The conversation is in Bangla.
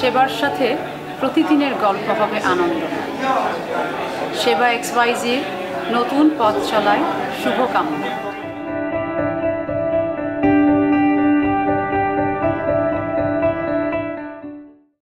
সেবার সাথে প্রতিদিনের গল্প হবে আনন্দ। সেবা এক্সওয়াইজির নতুন পথ চলায় শুভকামনা।